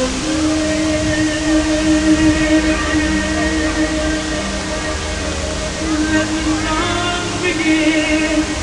Let the song begin.